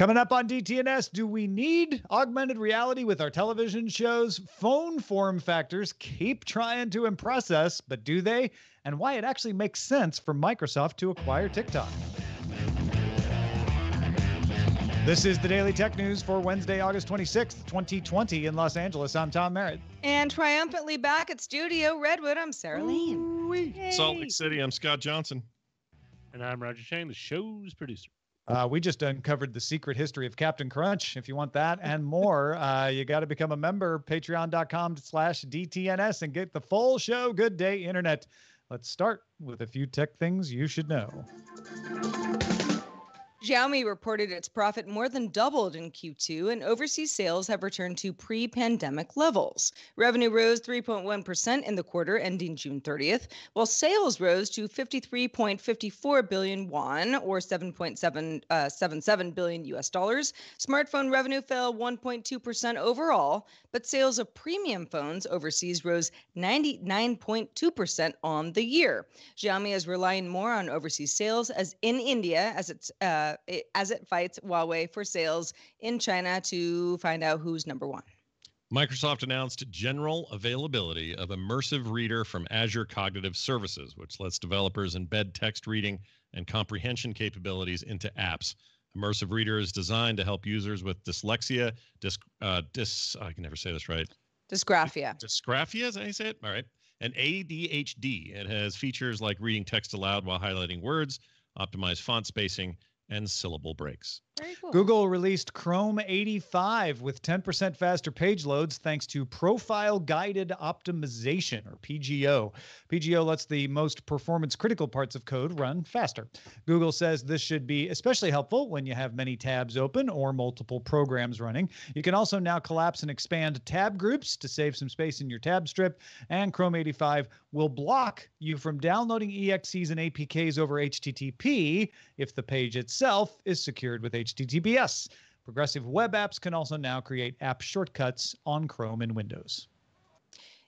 Coming up on DTNS, do we need augmented reality with our television shows? Phone form factors keep trying to impress us, but do they? And why it actually makes sense for Microsoft to acquire TikTok. This is the Daily Tech News for Wednesday, August 26th, 2020 in Los Angeles. I'm Tom Merritt. And triumphantly back at Studio Redwood, I'm Sarah Lane. Salt Lake City, I'm Scott Johnson. And I'm Roger Chang, the show's producer. Uh, we just uncovered the secret history of Captain Crunch. If you want that and more, uh, you got to become a member, patreon.com slash DTNS, and get the full show. Good day, Internet. Let's start with a few tech things you should know. Xiaomi reported its profit more than doubled in Q2, and overseas sales have returned to pre pandemic levels. Revenue rose 3.1% in the quarter ending June 30th, while sales rose to 53.54 billion won, or 7.77 uh, billion US dollars. Smartphone revenue fell 1.2% overall, but sales of premium phones overseas rose 99.2% on the year. Xiaomi is relying more on overseas sales as in India as it's uh, uh, it, as it fights Huawei for sales in China to find out who's number one. Microsoft announced general availability of Immersive Reader from Azure Cognitive Services, which lets developers embed text reading and comprehension capabilities into apps. Immersive Reader is designed to help users with dyslexia, dys, uh, dys I can never say this right. Dysgraphia. Dysgraphia, is that how you say it? All right. And ADHD. It has features like reading text aloud while highlighting words, optimized font spacing, and syllable breaks. Cool. Google released Chrome 85 with 10% faster page loads thanks to Profile Guided Optimization or PGO. PGO lets the most performance critical parts of code run faster. Google says this should be especially helpful when you have many tabs open or multiple programs running. You can also now collapse and expand tab groups to save some space in your tab strip, and Chrome 85 will block you from downloading EXEs and APKs over HTTP if the page itself is secured with HTTPS. Progressive web apps can also now create app shortcuts on Chrome and Windows.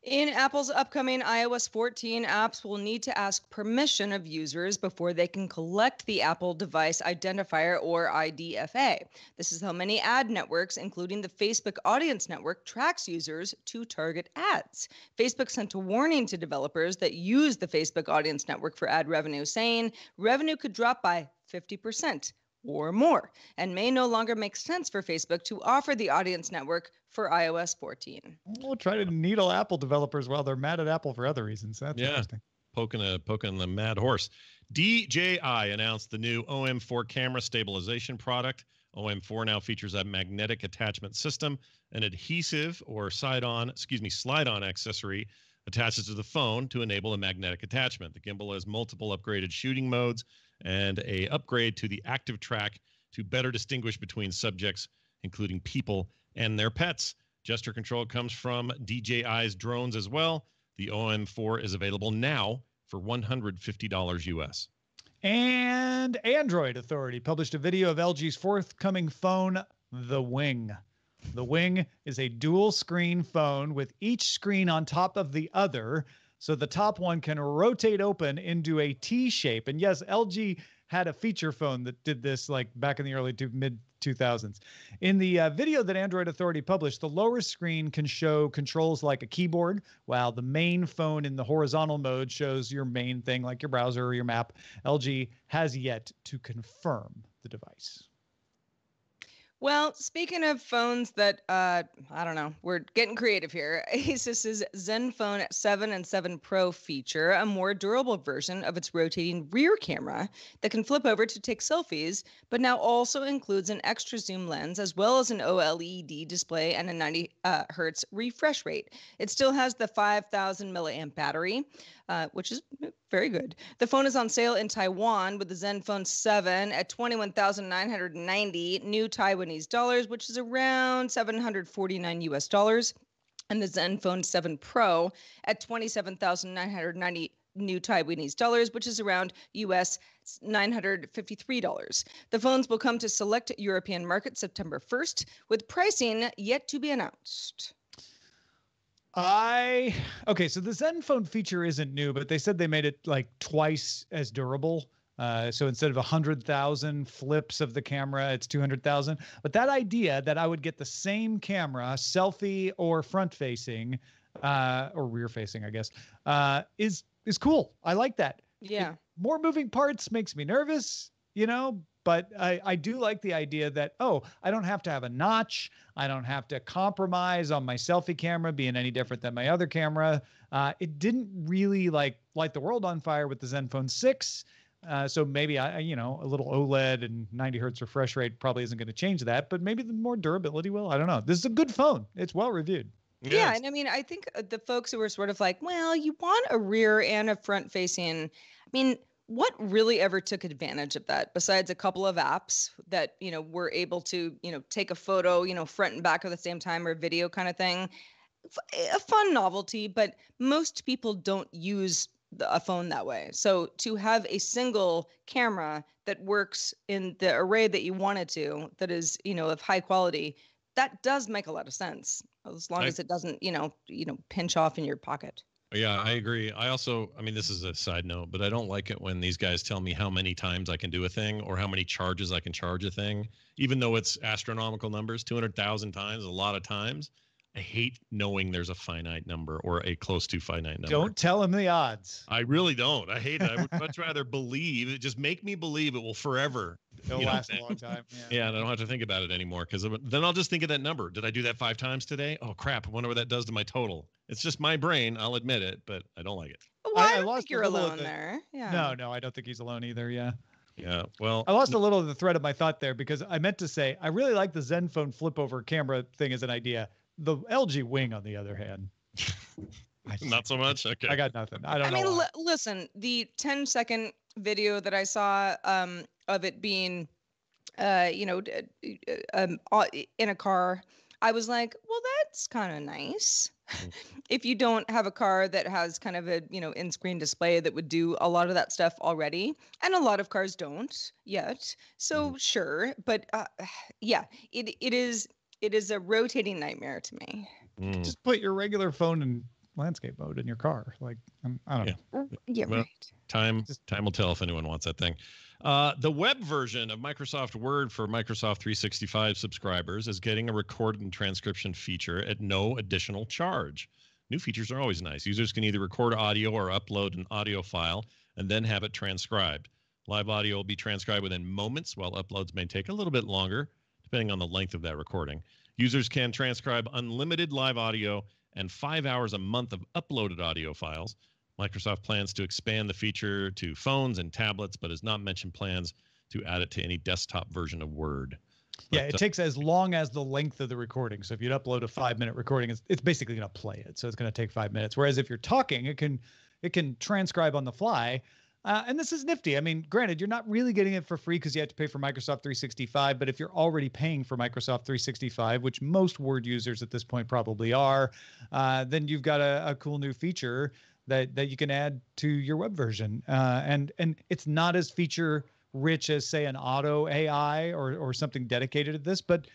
In Apple's upcoming iOS 14, apps will need to ask permission of users before they can collect the Apple Device Identifier or IDFA. This is how many ad networks, including the Facebook Audience Network, tracks users to target ads. Facebook sent a warning to developers that use the Facebook Audience Network for ad revenue, saying revenue could drop by 50% or more, and may no longer make sense for Facebook to offer the audience network for iOS 14. We'll try to needle Apple developers while they're mad at Apple for other reasons. That's yeah. interesting. Poking a poking the mad horse. DJI announced the new OM4 camera stabilization product. OM4 now features a magnetic attachment system, an adhesive or side-on, excuse me, slide-on accessory attaches to the phone to enable a magnetic attachment. The gimbal has multiple upgraded shooting modes and a upgrade to the active track to better distinguish between subjects, including people and their pets. Gesture control comes from DJI's drones as well. The OM4 is available now for $150 US. And Android Authority published a video of LG's forthcoming phone, the Wing. The Wing is a dual screen phone with each screen on top of the other so the top one can rotate open into a T shape. And yes, LG had a feature phone that did this like back in the early to mid 2000s. In the uh, video that Android Authority published, the lower screen can show controls like a keyboard, while the main phone in the horizontal mode shows your main thing like your browser or your map. LG has yet to confirm the device. Well, speaking of phones that uh, I don't know, we're getting creative here. Asus's ZenFone 7 and 7 Pro feature a more durable version of its rotating rear camera that can flip over to take selfies, but now also includes an extra zoom lens as well as an OLED display and a 90 uh, hertz refresh rate. It still has the 5,000 milliamp battery, uh, which is very good. The phone is on sale in Taiwan with the ZenFone 7 at 21,990 new Taiwanese dollars, which is around 749 US dollars, and the ZenFone 7 Pro at 27,990 new Taiwanese dollars, which is around US $953. The phones will come to select European markets September 1st, with pricing yet to be announced. I okay, so the ZenFone feature isn't new, but they said they made it like twice as durable. Uh, so instead of 100,000 flips of the camera, it's 200,000. But that idea that I would get the same camera, selfie or front facing, uh, or rear facing, I guess, uh, is is cool. I like that. Yeah. More moving parts makes me nervous, you know, but I, I do like the idea that, oh, I don't have to have a notch. I don't have to compromise on my selfie camera being any different than my other camera. Uh, it didn't really like light the world on fire with the Zenfone 6. Uh, so maybe I, you know, a little OLED and 90 hertz refresh rate probably isn't going to change that, but maybe the more durability will. I don't know. This is a good phone. It's well reviewed. Yeah, yeah and I mean, I think uh, the folks who were sort of like, well, you want a rear and a front facing. I mean, what really ever took advantage of that besides a couple of apps that you know were able to you know take a photo you know front and back at the same time or video kind of thing eh, a fun novelty but most people don't use a phone that way. So to have a single camera that works in the array that you wanted to that is you know of high quality that does make a lot of sense as long I, as it doesn't you know you know pinch off in your pocket yeah, I agree. I also, I mean, this is a side note, but I don't like it when these guys tell me how many times I can do a thing or how many charges I can charge a thing, even though it's astronomical numbers, 200,000 times, a lot of times. I hate knowing there's a finite number or a close to finite number. Don't tell him the odds. I really don't. I hate it. I would much rather believe it. Just make me believe it will forever. It'll last know, a long time. Yeah. yeah, and I don't have to think about it anymore because then I'll just think of that number. Did I do that five times today? Oh crap! I wonder what that does to my total. It's just my brain. I'll admit it, but I don't like it. Well, I, I, I lost you're alone the, there. Yeah. No, no, I don't think he's alone either. Yeah. Yeah. Well, I lost a little of the thread of my thought there because I meant to say I really like the Zenfone flip over camera thing as an idea the LG Wing, on the other hand, not so much. Okay, I got nothing. I don't. I mean, l- listen, the 10 second video that I saw um, of it being, uh, you know, um, in a car, I was like, well, that's kind of nice. Mm. if you don't have a car that has kind of a you know in-screen display that would do a lot of that stuff already and a lot of cars don't yet so mm. sure but uh, yeah it, it is it is a rotating nightmare to me. Mm. Just put your regular phone in landscape mode in your car. Like I'm, I do not yeah. know. Yeah, well, right. Time time will tell if anyone wants that thing. Uh, the web version of Microsoft Word for Microsoft 365 subscribers is getting a record and transcription feature at no additional charge. New features are always nice. Users can either record audio or upload an audio file and then have it transcribed. Live audio will be transcribed within moments, while uploads may take a little bit longer depending on the length of that recording. Users can transcribe unlimited live audio and five hours a month of uploaded audio files. Microsoft plans to expand the feature to phones and tablets, but has not mentioned plans to add it to any desktop version of Word. But, yeah, it uh, takes as long as the length of the recording. So if you'd upload a five minute recording, it's, it's basically going to play it. So it's going to take five minutes. Whereas if you're talking, it can it can transcribe on the fly. Uh, and this is nifty. I mean, granted, you're not really getting it for free because you have to pay for Microsoft 365. But if you're already paying for Microsoft 365, which most Word users at this point probably are, uh, then you've got a, a, cool new feature that that you can add to your web version. Uh, and and it's not as feature rich as say an Otter.ai or or something dedicated to this, but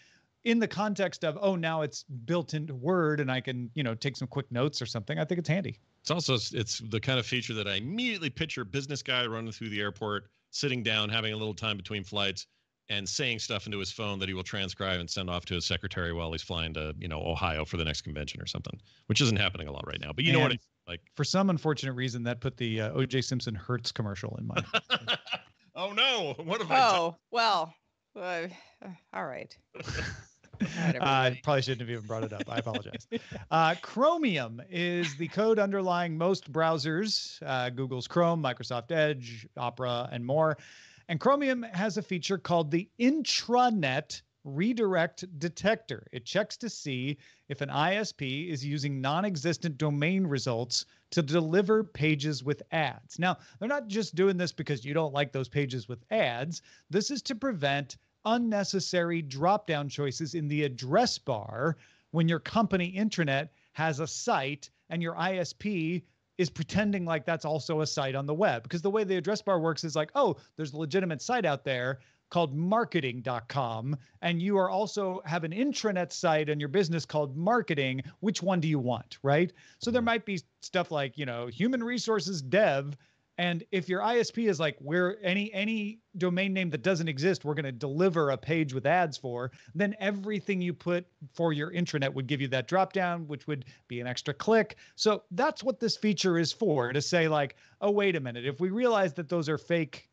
in the context of oh now it's built into Word and I can you know take some quick notes or something, I think it's handy. It's also it's the kind of feature that I immediately picture business guy running through the airport, sitting down, having a little time between flights, and saying stuff into his phone that he will transcribe and send off to his secretary while he's flying to you know Ohio for the next convention or something, which isn't happening a lot right now. But you and know what? I, like for some unfortunate reason, that put the uh, O.J. Simpson Hertz commercial in mind. oh no! What have I? Oh well. Uh, all right. I uh, probably shouldn't have even brought it up. I apologize. uh, Chromium is the code underlying most browsers uh, Google's Chrome, Microsoft Edge, Opera, and more. And Chromium has a feature called the intranet redirect detector. It checks to see if an ISP is using non existent domain results to deliver pages with ads. Now, they're not just doing this because you don't like those pages with ads, this is to prevent unnecessary drop down choices in the address bar when your company intranet has a site and your ISP is pretending like that's also a site on the web. Because the way the address bar works is like, oh, there's a legitimate site out there called marketing.com and you are also have an intranet site on your business called marketing which one do you want right so there mm-hmm. might be stuff like you know human resources dev And if your ISP is like we're any any domain name that doesn't exist, we're going to deliver a page with ads for, then everything you put for your intranet would give you that drop down, which would be an extra click. So that's what this feature is for to say like, oh wait a minute, if we realize that those are fake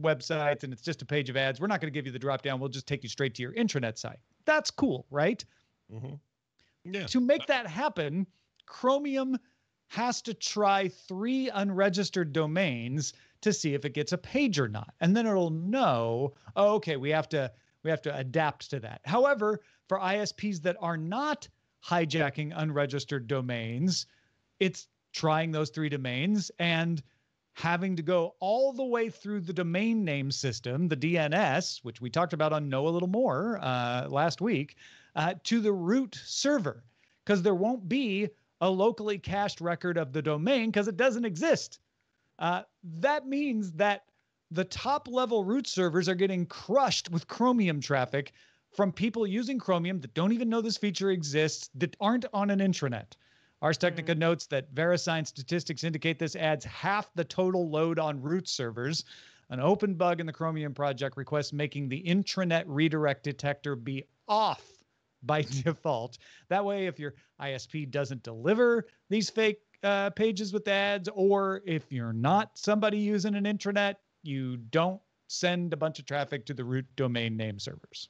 websites and it's just a page of ads, we're not going to give you the drop down. We'll just take you straight to your intranet site. That's cool, right? Mm-hmm. Yeah. To make that happen, Chromium has to try three unregistered domains to see if it gets a page or not. And then it'll know, oh, okay, we have to we have to adapt to that. However, for ISPs that are not hijacking unregistered domains, it's trying those three domains and having to go all the way through the domain name system, the DNS, which we talked about on Know a Little More uh, last week, uh, to the root server, because there won't be a locally cached record of the domain because it doesn't exist. Uh, that means that the top level root servers are getting crushed with Chromium traffic from people using Chromium that don't even know this feature exists, that aren't on an intranet. Ars Technica mm-hmm. notes that VeriSign statistics indicate this adds half the total load on root servers. An open bug in the Chromium project requests making the intranet redirect detector be off by default. That way, if your ISP doesn't deliver these fake uh, pages with ads, or if you're not somebody using an intranet, you don't send a bunch of traffic to the root domain name servers.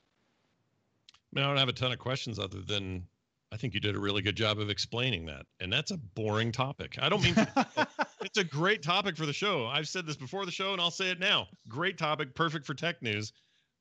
I, mean, I don't have a ton of questions other than I think you did a really good job of explaining that. And that's a boring topic. I don't mean it's a great topic for the show. I've said this before the show and I'll say it now. Great topic, perfect for tech news.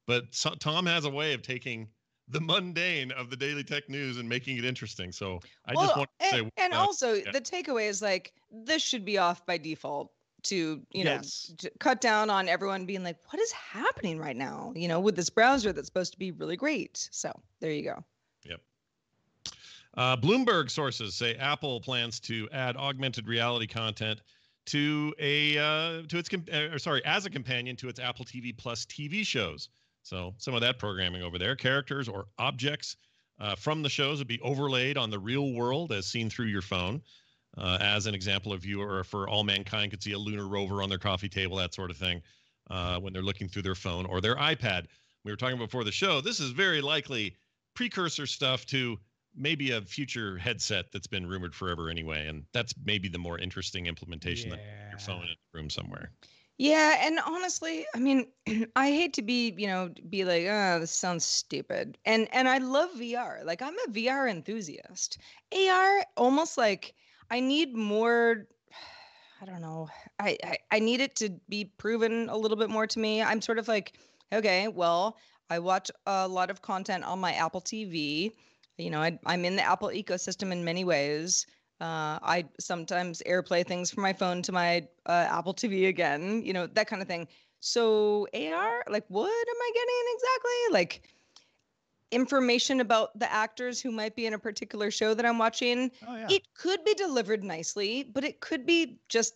But Tom has a way of taking the mundane of the daily tech news and making it interesting. So I well, just want to and, say, and uh, also yeah. the takeaway is like this should be off by default to you know yes. to cut down on everyone being like, what is happening right now? You know, with this browser that's supposed to be really great. So there you go. Yep. Uh, Bloomberg sources say Apple plans to add augmented reality content to a uh, to its com- or sorry as a companion to its Apple TV Plus TV shows. So some of that programming over there, characters or objects uh, from the shows would be overlaid on the real world as seen through your phone. Uh, as an example, a viewer for all mankind could see a lunar rover on their coffee table, that sort of thing, uh, when they're looking through their phone or their iPad. We were talking before the show. This is very likely precursor stuff to maybe a future headset that's been rumored forever anyway, and that's maybe the more interesting implementation yeah. than your phone in the room somewhere. Yeah, and honestly, I mean, I hate to be, you know, be like, oh, this sounds stupid. And and I love VR. Like I'm a VR enthusiast. AR almost like I need more I don't know. I, I I need it to be proven a little bit more to me. I'm sort of like, okay, well, I watch a lot of content on my Apple TV. You know, I, I'm in the Apple ecosystem in many ways. Uh, I sometimes AirPlay things from my phone to my uh, Apple TV again, you know, that kind of thing. So AR, like, what am I getting exactly? Like information about the actors who might be in a particular show that I'm watching. Oh, yeah. It could be delivered nicely, but it could be just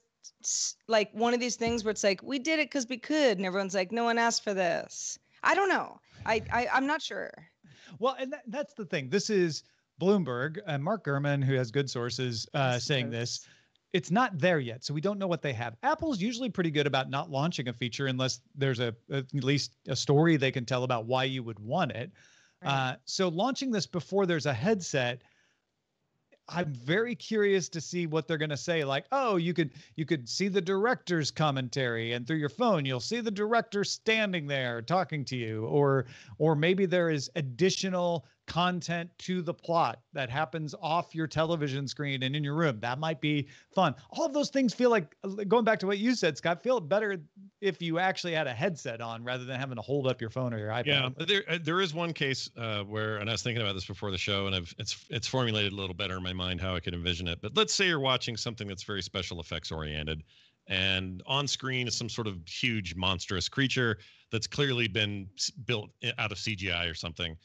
like one of these things where it's like we did it because we could, and everyone's like, no one asked for this. I don't know. I, I I'm not sure. Well, and that, that's the thing. This is Bloomberg and Mark Gurman, who has good sources, uh, saying this. It's not there yet, so we don't know what they have. Apple's usually pretty good about not launching a feature unless there's a at least a story they can tell about why you would want it. Right. Uh, so launching this before there's a headset I'm very curious to see what they're going to say. Like, oh, you could you could see the director's commentary, and through your phone, you'll see the director standing there talking to you, or or maybe there is additional content to the plot that happens off your television screen and in your room. That might be fun. All of those things feel like going back to what you said, Scott. Feel better if you actually had a headset on rather than having to hold up your phone or your iPad. Yeah, there uh, there is one case uh, where, and I was thinking about this before the show, and I've, it's it's formulated a little better in my mind how I could envision it. But let's say you're watching something that's very special effects oriented, and on screen is some sort of huge monstrous creature that's clearly been built out of CGI or something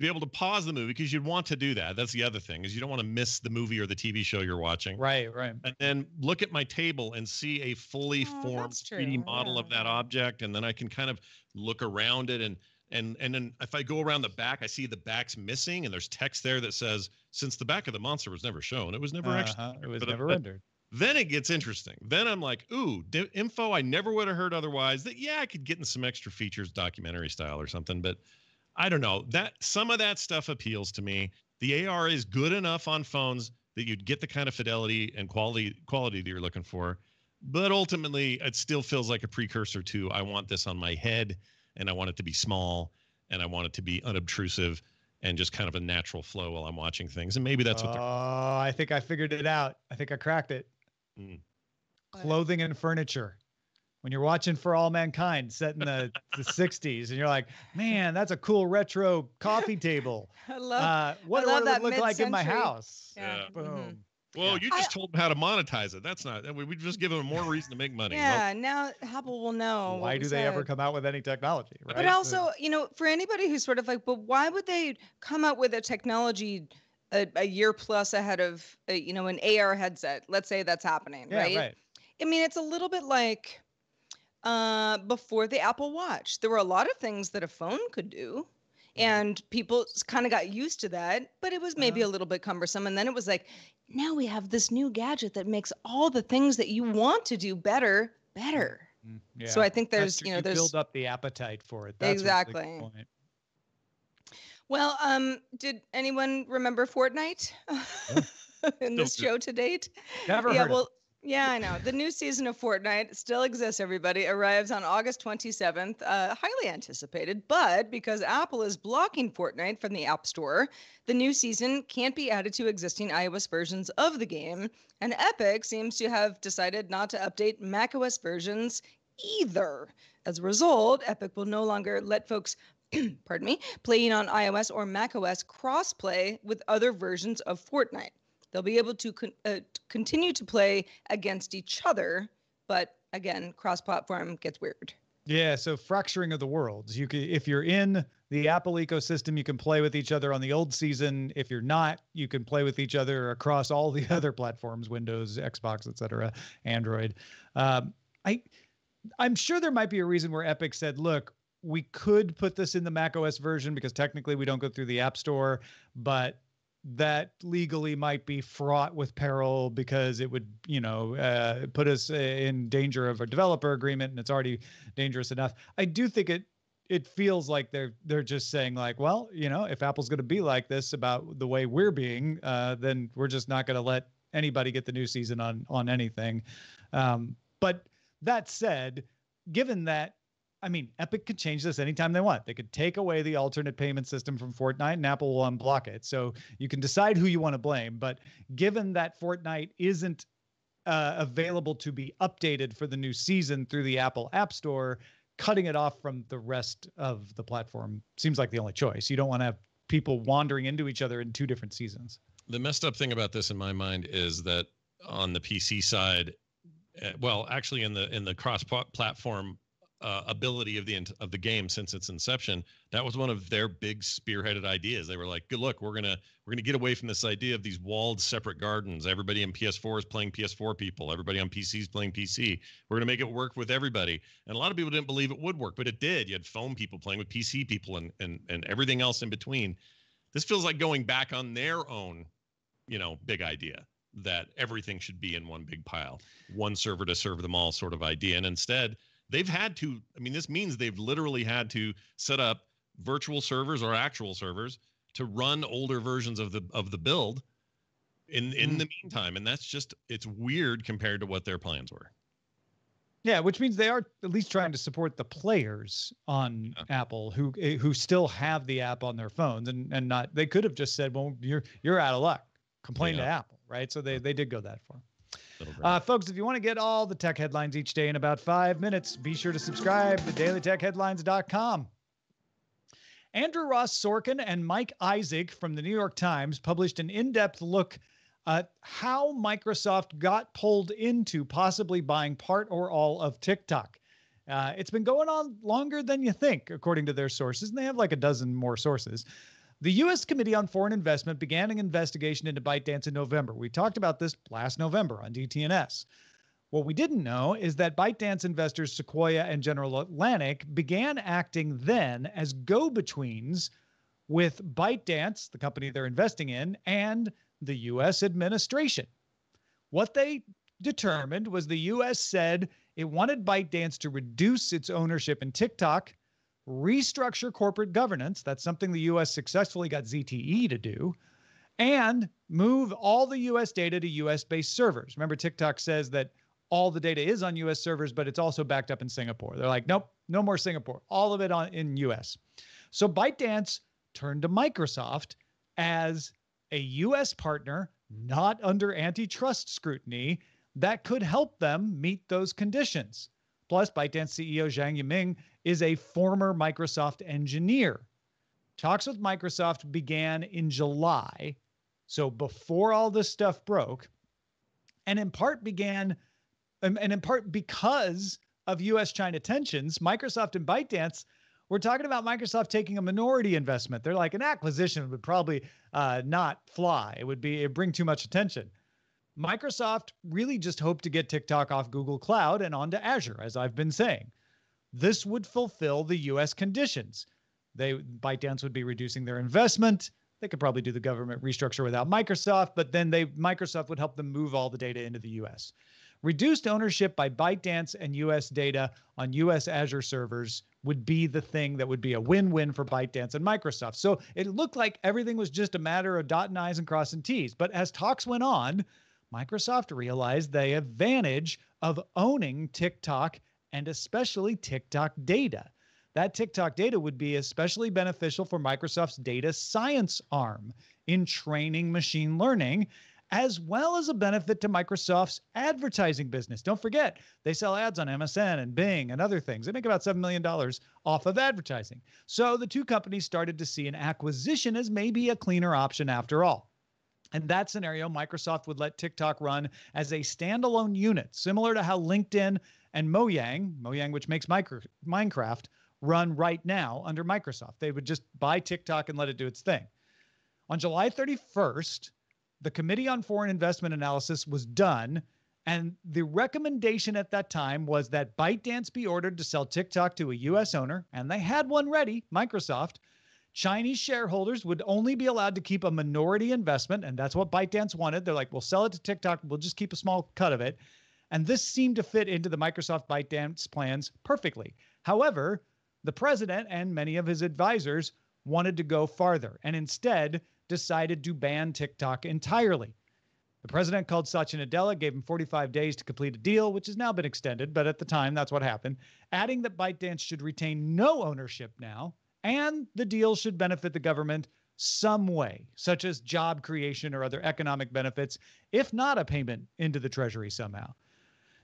be able to pause the movie because you'd want to do that. That's the other thing is you don't want to miss the movie or the TV show you're watching. Right, right. And then look at my table and see a fully oh, formed 3D model yeah. of that object, and then I can kind of look around it and and and then if I go around the back, I see the back's missing, and there's text there that says, "Since the back of the monster was never shown, it was never uh-huh. actually it was never rendered." Then it gets interesting. Then I'm like, ooh, d- info I never would have heard otherwise. That yeah, I could get in some extra features, documentary style or something. But I don't know that some of that stuff appeals to me. The AR is good enough on phones that you'd get the kind of fidelity and quality quality that you're looking for. But ultimately, it still feels like a precursor to I want this on my head and I want it to be small and I want it to be unobtrusive and just kind of a natural flow while I'm watching things. And maybe that's what. Oh, I think I figured it out. I think I cracked it. Mm. Clothing and furniture. When you're watching For All Mankind set in the, the 60s and you're like, man, that's a cool retro coffee table. I love. Uh, what, love what would that it look like in my house? yeah. yeah. Boom. mhm. Well, Yeah. you just told them how to monetize it. That's not. We we just give them more reason to make money. Nope. Yeah, now Apple will know. Why do they ever come out with any technology? Right? But also, you know, for anybody who's sort of like, but why would they come out with a technology a, a year plus ahead of, uh, you know, an AR headset? Let's say that's happening, yeah, right? right. I mean, it's a little bit like uh, before the Apple Watch. There were a lot of things that a phone could do. Mm-hmm. And people kind of got used to that, but it was maybe Uh-huh. a little bit cumbersome. And then it was like, now we have this new gadget that makes all the things that you want to do better, better. Mm, Yeah. So I think there's, true. you know, there's build up the appetite for it. That's a really good Exactly. Well, um, did anyone remember Fortnite in this show to date? Never yeah, heard of well, yeah, I know. The new season of Fortnite still exists, everybody. Arrives on August 27th. Uh, highly anticipated, but because Apple is blocking Fortnite from the App Store, the new season can't be added to existing iOS versions of the game. And Epic seems to have decided not to update macOS versions either. As a result, Epic will no longer let folks pardon me, playing on iOS or macOS crossplay with other versions of Fortnite. They'll be able to con- uh, continue to play against each other, but again, cross-platform gets weird. Yeah, so fracturing of the worlds. You can if you're in the Apple ecosystem, you can play with each other on the old season. If you're not, you can play with each other across all the other platforms, Windows, Xbox, etc., Android. Um, I I'm sure there might be a reason where Epic said, "Look, we could put this in the Mac OS version because technically we don't go through the App Store, but that legally might be fraught with peril because it would, you know, uh, put us in danger of a developer agreement, and it's already dangerous enough. I do think it it feels like they're they're just saying like, well, you know, if Apple's going to be like this about the way we're being, uh, then we're just not going to let anybody get the new season on on anything. Um, but that said, given that I mean, Epic could change this anytime they want. They could take away the alternate payment system from Fortnite and Apple will unblock it. So you can decide who you want to blame. But given that Fortnite isn't uh, available to be updated for the new season through the Apple App Store, cutting it off from the rest of the platform seems like the only choice. You don't want to have people wandering into each other in two different seasons. the messed up thing about this in my mind is that on the PC side, uh, well, actually in the in the cross platform uh, ability of the of the game since its inception, that was one of their big spearheaded ideas. They were like, "Good look, we're gonna we're gonna get away from this idea of these walled separate gardens. Everybody in PS4 is playing PS4 people. Everybody on PC is playing PC. We're gonna make it work with everybody." And a lot of people didn't believe it would work, but it did. You had phone people playing with PC people and and and everything else in between. This feels like going back on their own you know, big idea that everything should be in one big pile, one server to serve them all sort of idea. And instead, they've had to, I mean, this means they've literally had to set up virtual servers or actual servers to run older versions of the of the build in in Mm. the meantime. And that's just it's weird compared to what their plans were. Yeah, which means they are at least trying to support the players on Yeah. Apple who eh, who still have the app on their phones and and not they could have just said, well, you're you're out of luck. Complain to Apple, right? So they they did go that far. Uh, folks, if you want to get all the tech headlines each day in about five minutes, be sure to subscribe to dailytechheadlines.com. Andrew Ross Sorkin and Mike Isaac from the New York Times published an in depth look at how Microsoft got pulled into possibly buying part or all of TikTok. Uh, it's been going on longer than you think, according to their sources, and they have like a dozen more sources. The U.S. Committee on Foreign Investment began an investigation into ByteDance in November. We talked about this last November on DTNS. What we didn't know is that ByteDance investors Sequoia and General Atlantic began acting then as go betweens with ByteDance, the company they're investing in, and the U.S. administration. What they determined was the US said it wanted ByteDance to reduce its ownership in TikTok, restructure corporate governance. That's something the US successfully got ZTE to do. And move all the US data to US based servers. Remember, TikTok says that all the data is on US servers, but it's also backed up in Singapore. They're like, nope, no more Singapore, all of it on in US. So ByteDance turned to Microsoft as a US partner, not under antitrust scrutiny, that could help them meet those conditions. Plus, ByteDance CEO Zhang Yiming is a former Microsoft engineer. Talks with Microsoft began in July, so before all this stuff broke, and in part began, and in part because of US China tensions, Microsoft and ByteDance we're talking about Microsoft taking a minority investment. They're like an acquisition would probably uh, not fly. It would be it bring too much attention. Microsoft really just hoped to get TikTok off Google Cloud and onto Azure, as I've been saying. This would fulfill the U.S. conditions. They ByteDance would be reducing their investment. They could probably do the government restructure without Microsoft, but then they Microsoft would help them move all the data into the U.S. Reduced ownership by ByteDance and US data on US Azure servers would be the thing that would be a win win for ByteDance and Microsoft. So it looked like everything was just a matter of dotting I's and crossing T's. But as talks went on, Microsoft realized the advantage of owning TikTok and especially TikTok data. That TikTok data would be especially beneficial for Microsoft's data science arm in training machine learning as well as a benefit to Microsoft's advertising business. Don't forget, they sell ads on MSN and Bing and other things. They make about $7 million off of advertising. So the two companies started to see an acquisition as maybe a cleaner option after all. In that scenario, Microsoft would let TikTok run as a standalone unit, similar to how LinkedIn and Mojang, Mojang which makes micro, Minecraft, run right now under Microsoft. They would just buy TikTok and let it do its thing. On July 31st, the Committee on Foreign Investment Analysis was done. And the recommendation at that time was that ByteDance be ordered to sell TikTok to a US owner, and they had one ready, Microsoft. Chinese shareholders would only be allowed to keep a minority investment, and that's what ByteDance wanted. They're like, we'll sell it to TikTok, we'll just keep a small cut of it. And this seemed to fit into the Microsoft ByteDance plans perfectly. However, the president and many of his advisors wanted to go farther. And instead, decided to ban TikTok entirely. The president called Satya Nadella, gave him 45 days to complete a deal, which has now been extended, but at the time, that's what happened, adding that ByteDance should retain no ownership now, and the deal should benefit the government some way, such as job creation or other economic benefits, if not a payment into the Treasury somehow.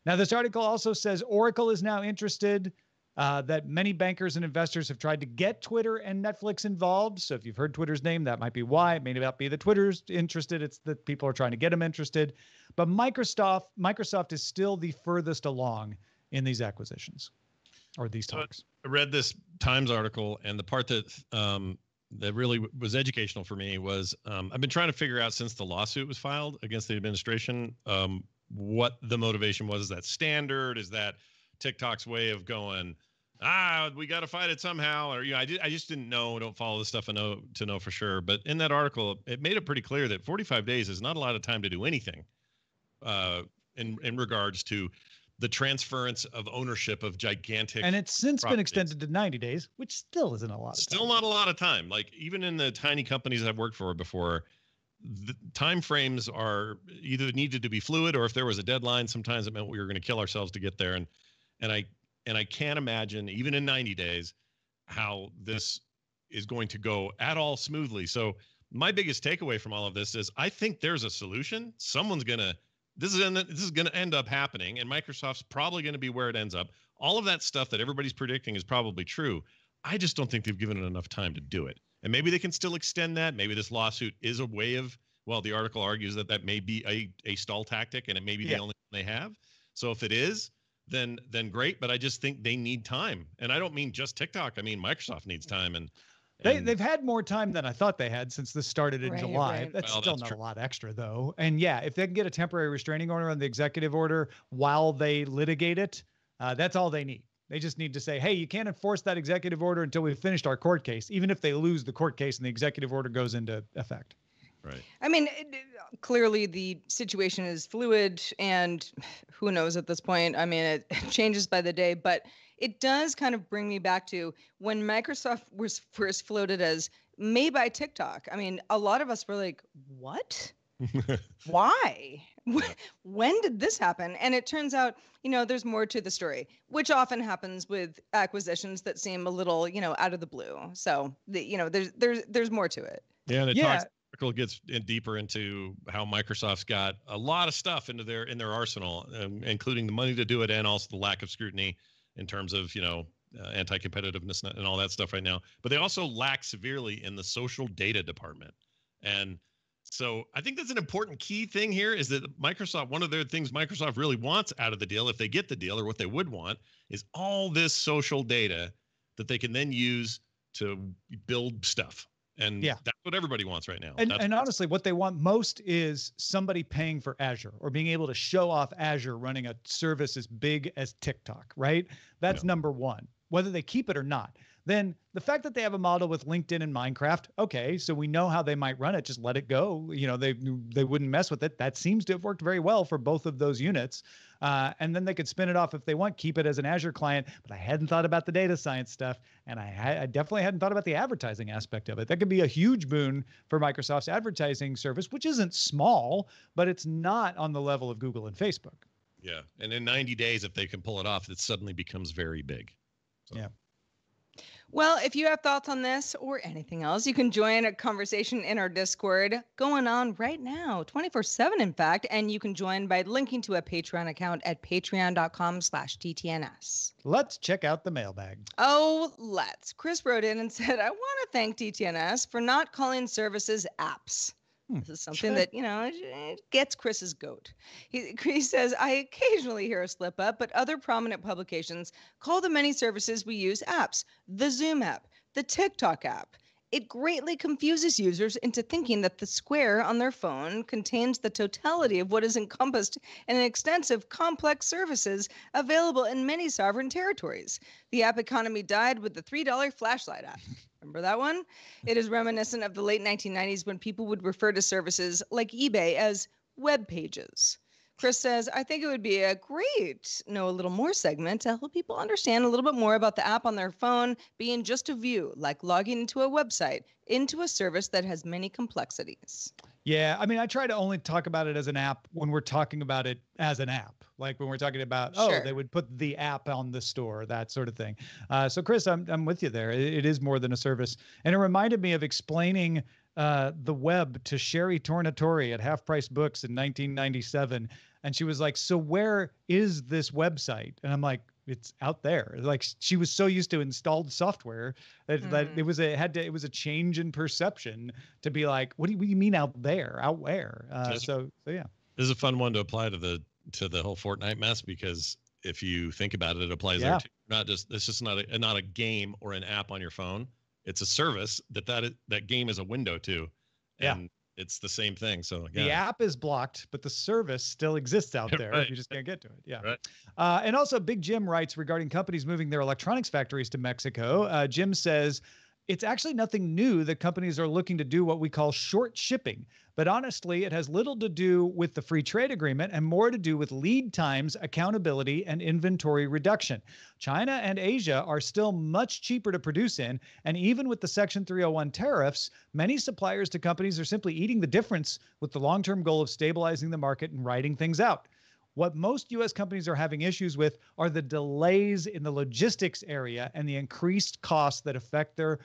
Now, this article also says Oracle is now interested uh, that many bankers and investors have tried to get Twitter and Netflix involved. So if you've heard Twitter's name, that might be why. It may not be that Twitter's interested. It's that people are trying to get them interested. But Microsoft, Microsoft is still the furthest along in these acquisitions or these talks. Read this Times article, and the part that um, that really was educational for me was um, I've been trying to figure out since the lawsuit was filed against the administration um, what the motivation was. Is that standard? Is that TikTok's way of going? ah, we got to fight it somehow. Or, you know, I, did, I just didn't know, don't follow this stuff to know, to know for sure. But in that article, it made it pretty clear that 45 days is not a lot of time to do anything uh, in, in regards to the transference of ownership of gigantic. And it's since properties. been extended to 90 days, which still isn't a lot. Still not a lot of time. Like even in the tiny companies I've worked for before, the time frames are either needed to be fluid or if there was a deadline, sometimes it meant we were going to kill ourselves to get there. And and I and I can't imagine, even in 90 days, how this is going to go at all smoothly. So, my biggest takeaway from all of this is I think there's a solution. Someone's going to, this is, this is going to end up happening, and Microsoft's probably going to be where it ends up. All of that stuff that everybody's predicting is probably true. I just don't think they've given it enough time to do it. And maybe they can still extend that. Maybe this lawsuit is a way of, well, the article argues that that may be a, a stall tactic and it may be yeah. the only one they have. So if it is, then then great. But I just think they need time, and I don't mean just TikTok. I mean Microsoft needs time, and, and they they've had more time than I thought they had since this started in right, July. Right. That's well, still that's not true. a lot extra though. And yeah, if they can get a temporary restraining order on the executive order while they litigate it, uh, that's all they need. They just need to say, hey, you can't enforce that executive order until we've finished our court case, even if they lose the court case and the executive order goes into effect. Right. I mean, it, it- clearly the situation is fluid, and who knows at this point. I mean, it changes by the day, but it does kind of bring me back to when Microsoft was first floated as made by TikTok. I mean, a lot of us were like, "What? Why? when did this happen?" And it turns out, you know, there's more to the story, which often happens with acquisitions that seem a little, you know, out of the blue. So, the, you know, there's there's there's more to it. Yeah, and it Yeah. talks article gets in deeper into how Microsoft's got a lot of stuff into their in their arsenal, um, including the money to do it and also the lack of scrutiny in terms of you know uh, anti-competitiveness and all that stuff right now. But they also lack severely in the social data department, and so I think that's an important key thing here is that Microsoft one of the things Microsoft really wants out of the deal, if they get the deal, or what they would want, is all this social data that they can then use to build stuff. And Yeah. that's what everybody wants right now. And, and honestly, what they want most is somebody paying for Azure or being able to show off Azure running a service as big as TikTok, right? That's number one, whether they keep it or not. Then the fact that they have a model with LinkedIn and Minecraft, okay, so we know how they might run it. Just let it go. You know, they they wouldn't mess with it. That seems to have worked very well for both of those units. Uh, and then they could spin it off if they want, keep it as an Azure client. But I hadn't thought about the data science stuff, and I, I definitely hadn't thought about the advertising aspect of it. That could be a huge boon for Microsoft's advertising service, which isn't small, but it's not on the level of Google and Facebook. yeah. And in 90 days, if they can pull it off, it suddenly becomes very big. So, Yeah. Well, if you have thoughts on this or anything else, you can join a conversation in our Discord going on right now, 24-7, in fact, and you can join by linking to a Patreon account at patreon.com slash DTNS. Let's check out the mailbag. Oh, let's. Chris wrote in and said, I want to thank DTNS for not calling services apps. Hmm, This is something that, you know, it gets Chris's goat. He, he says, I occasionally hear a slip up, but other prominent publications call the many services we use apps the Zoom app, the TikTok app. It greatly confuses users into thinking that the square on their phone contains the totality of what is encompassed in an extensive, complex services available in many sovereign territories. The app economy died with the $3 flashlight app. Remember that one? It is reminiscent of the late 1990s when people would refer to services like eBay as web pages. Chris says, I think it would be a great know a little more segment to help people understand a little bit more about the app on their phone being just a view, like logging into a website, into a service that has many complexities. Yeah, I mean, I try to only talk about it as an app when we're talking about it as an app, like when we're talking about, oh, Sure. they would put the app on the store, that sort of thing. Uh, so, Chris, I'm I'm with you there. It, it is more than a service, and it reminded me of explaining uh, the web to Sherry Tornatori at Half Price Books in 1997, and she was like, "So where is this website?" And I'm like. It's out there. Like she was so used to installed software that, that Mhm. it was a had to it was a change in perception to be like, what do you, what do you mean out there? Out where? Uh, so so yeah. This is a fun one to apply to the to the whole Fortnite mess because if you think about it, it applies Yeah. there too. Not just it's just not a not a game or an app on your phone. It's a service that that is, that game is a window to, Yeah. and it's the same thing. So The app is blocked, but the service still exists out there. Right. You just can't get to it. Yeah. Right. Uh, and also, Big Jim writes regarding companies moving their electronics factories to Mexico. Uh, Jim says it's actually nothing new that companies are looking to do what we call short shipping. But honestly, it has little to do with the free trade agreement and more to do with lead times, accountability, and inventory reduction. China and Asia are still much cheaper to produce in. And even with the Section 301 tariffs, many suppliers to companies are simply eating the difference with the long term goal of stabilizing the market and writing things out. What most US companies are having issues with are the delays in the logistics area and the increased costs that affect their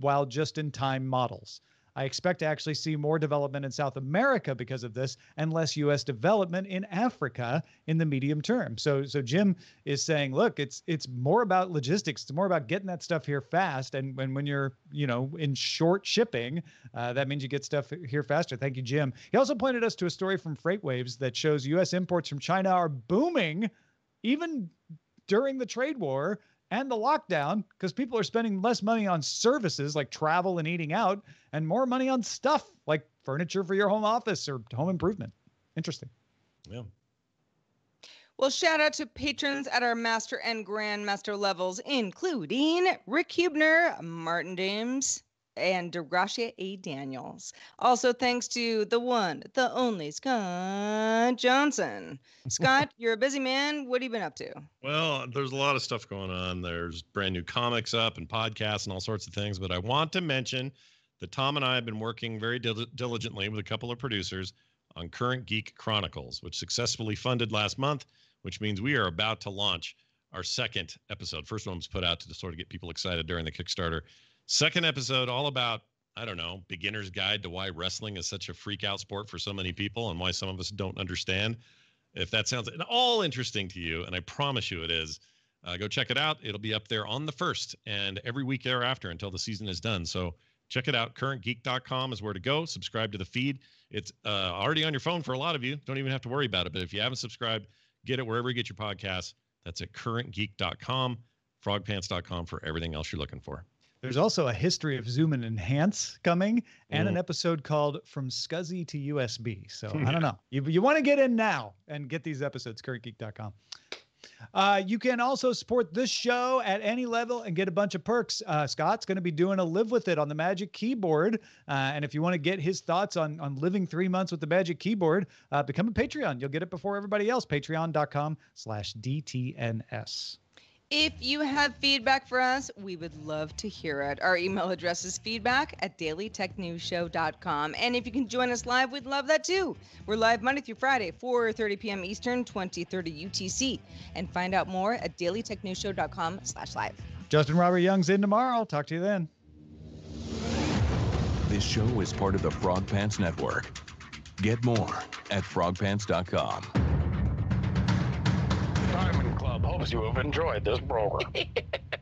while just in time models. I expect to actually see more development in South America because of this and less US development in Africa in the medium term. So so Jim is saying, look, it's it's more about logistics. It's more about getting that stuff here fast. And when when you're, you know, in short shipping, uh, that means you get stuff here faster. Thank you, Jim. He also pointed us to a story from FreightWaves that shows US imports from China are booming even during the trade war and the lockdown because people are spending less money on services like travel and eating out and more money on stuff like furniture for your home office or home improvement. Interesting. yeah. Well, shout out to patrons at our master and grandmaster levels, including Rick Hubner, Martin James, and Deracia A. Daniels. Also, thanks to the one, the only Scott Johnson. Scott, you're a busy man. What have you been up to? Well, there's a lot of stuff going on. There's brand new comics up and podcasts and all sorts of things. But I want to mention that Tom and I have been working very dil- diligently with a couple of producers on Current Geek Chronicles, which successfully funded last month, which means we are about to launch our second episode. First one was put out to sort of get people excited during the Kickstarter. Second episode, all about, I don't know, beginner's guide to why wrestling is such a freak out sport for so many people and why some of us don't understand. If that sounds at all interesting to you, and I promise you it is, uh, go check it out. It'll be up there on the first and every week thereafter until the season is done. So check it out. CurrentGeek.com is where to go. Subscribe to the feed. It's uh, already on your phone for a lot of you. Don't even have to worry about it. But if you haven't subscribed, get it wherever you get your podcasts. That's at currentgeek.com, frogpants.com for everything else you're looking for. There's also a history of Zoom and Enhance coming, and an episode called From SCSI to USB. So I don't know. You, you want to get in now and get these episodes, currentgeek.com. Uh, you can also support this show at any level and get a bunch of perks. Uh, Scott's going to be doing a live with it on the Magic Keyboard. Uh, and if you want to get his thoughts on, on living three months with the Magic Keyboard, uh, become a Patreon. You'll get it before everybody else. Patreon.com slash DTNS. If you have feedback for us, we would love to hear it. Our email address is feedback at dailytechnewsshow.com. And if you can join us live, we'd love that too. We're live Monday through Friday, 4.30 p.m. Eastern, 2030 UTC. And find out more at dailytechnewsshow.com slash live. Justin Robert Young's in tomorrow. Talk to you then. This show is part of the Frog Pants Network. Get more at frogpants.com. Diamond I hopes you have enjoyed this program.